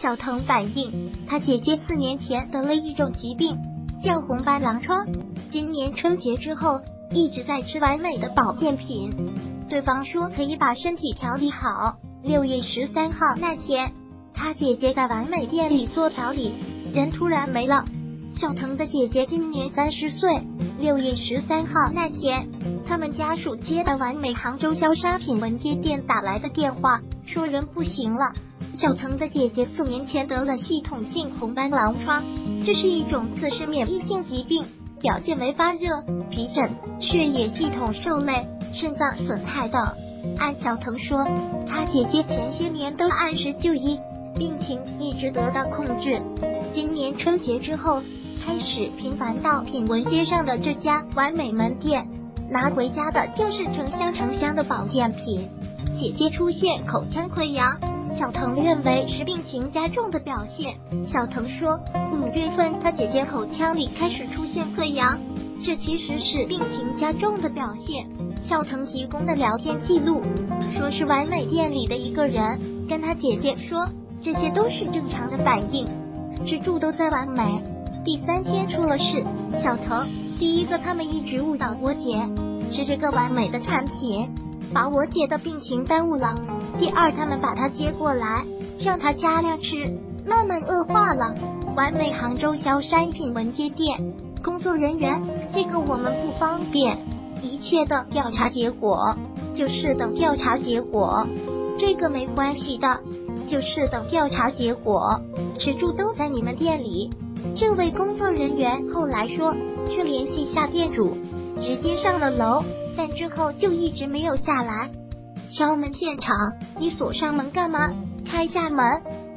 小腾反映，他姐姐四年前得了一种疾病，叫红斑狼疮。今年春节之后，一直在吃完美的保健品。对方说可以把身体调理好。六月十三号那天，他姐姐在完美店里做调理，人突然没了。小腾的姐姐今年三十岁。六月十三号那天，他们家属接到完美杭州消杀品文街店打来的电话，说人不行了。小腾的姐姐四年前得了系统性红斑狼疮，这是一种自身免疫性疾病，表现为发热、皮疹、血液系统受累、肾脏损害等。按小腾说，他姐姐前些年都按时就医，病情一直得到控制。今年春节之后，开始频繁到品文街上的这家完美门店，拿回家的就是成箱成箱的保健品。姐姐出现口腔溃疡。小腾认为是病情加重的表现。小腾说，五月份他姐姐口腔里开始出现溃疡，这其实是病情加重的表现。小腾提供的聊天记录说，是完美店里的一个人跟他姐姐说，这些都是正常的反应，支柱都在完美。第三天出了事，小腾第一个他们一直误导我姐是这个完美的产品。把我姐的病情耽误了。第二，他们把她接过来，让她加量吃，慢慢恶化了。完美杭州萧山品文街店工作人员，这个我们不方便。一切的调查结果就是等调查结果，这个没关系的，就是等调查结果。吃住都在你们店里。这位工作人员后来说去联系下店主，直接上了楼。之后就一直没有下来。敲门现场，你锁上门干嘛？开下门！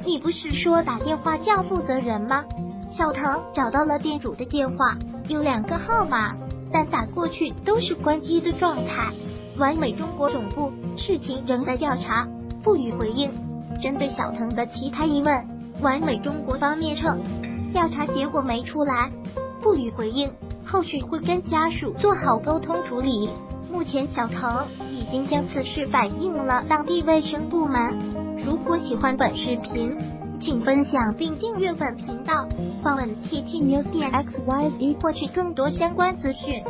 你不是说打电话叫负责人吗？小腾找到了店主的电话，有两个号码，但打过去都是关机的状态。完美中国总部，事情仍在调查，不予回应。针对小腾的其他疑问，完美中国方面称调查结果没出来，不予回应，后续会跟家属做好沟通处理。目前，小腾已经将此事反映了当地卫生部门。如果喜欢本视频，请分享并订阅本频道，访问 T T News X Y Z 获取更多相关资讯。